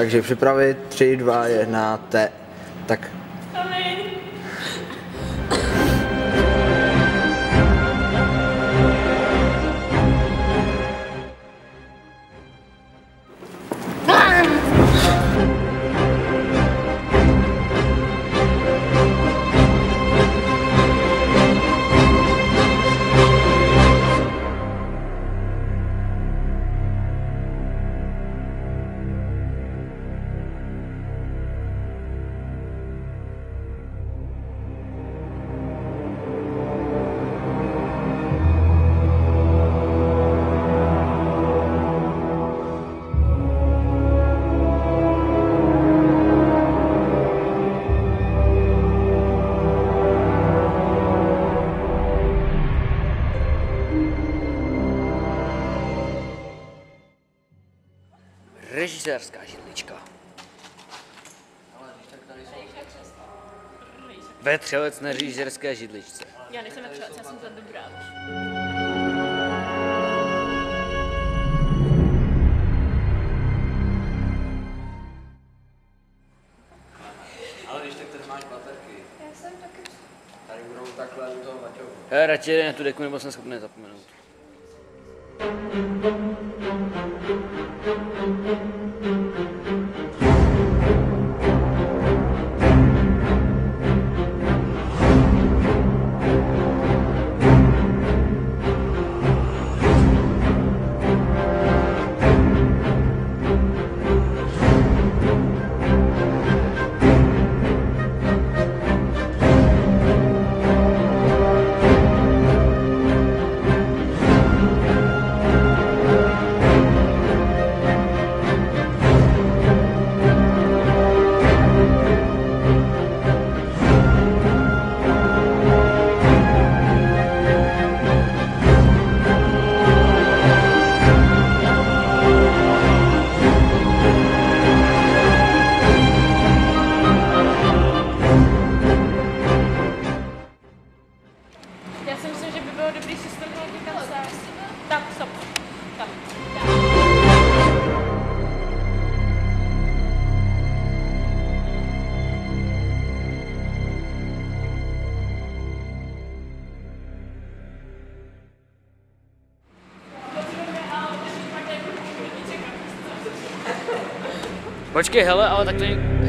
Takže připravit 3, 2, 1, T. Tak režisérská židlička. Ve Třelec na režisérské židličce. Já nejsem vetřelec, já jsem za dobrá. Ale když tak tady máš baterky. Já jsem taky. Tady budou takhle u toho Vaťovu. Já radši jeden tu deku, nebo jsem schopný zapomenout. Si Počkej, hele, ale tak, to, tak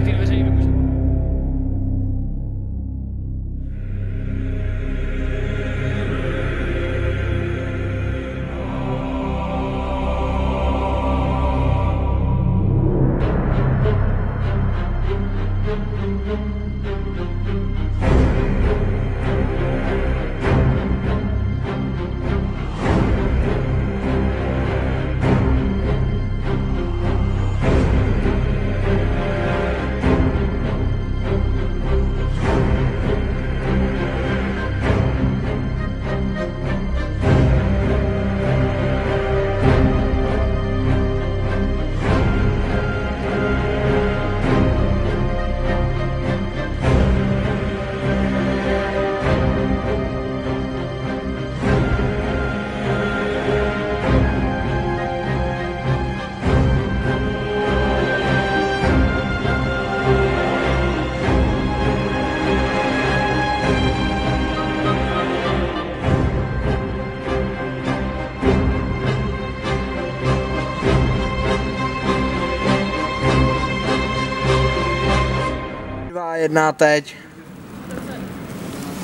Dva, jedna, teď.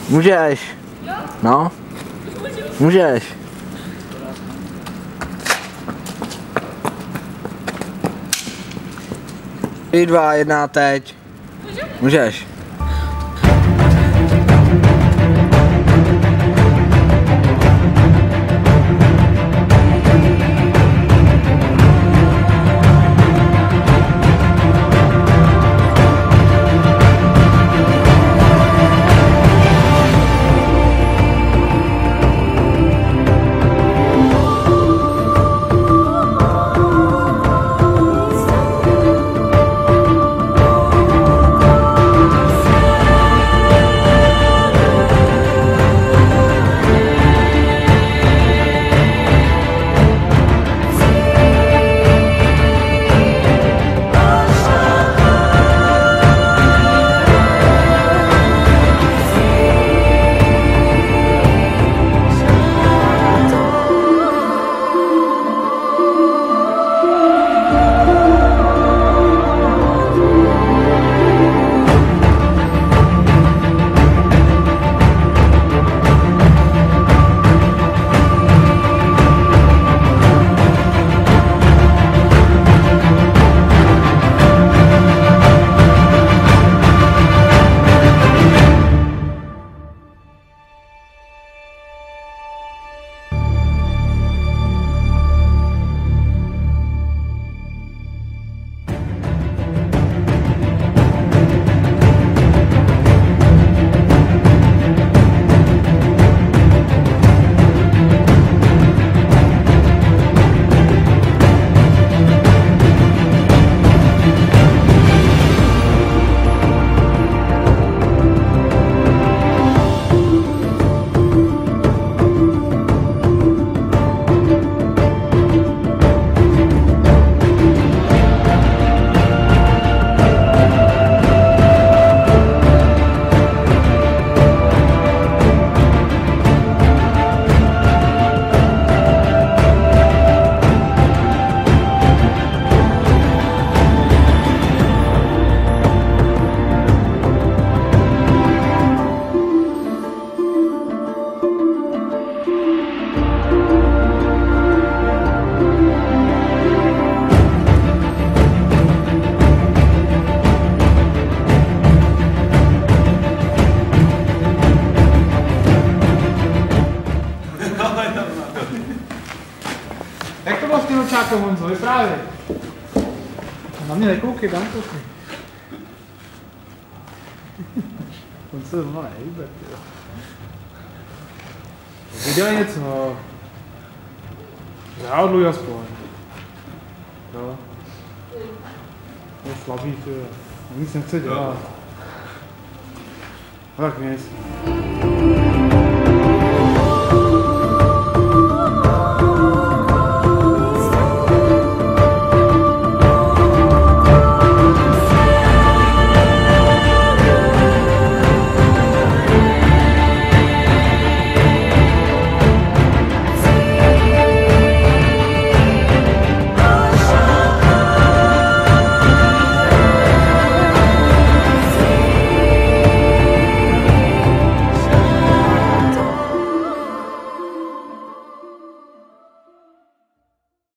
Můžeš. No. Můžeš. Tři, dva, jedna, teď. Můžeš. con unsere Farbe. Dann haben wir eine halt Gucke, dann gucken. Und so mal über. Was geht ja jetzt noch? Ja, Lujas Born. Ja. Das glaube ich. Wir müssen jetzt ja. Sag mir jetzt.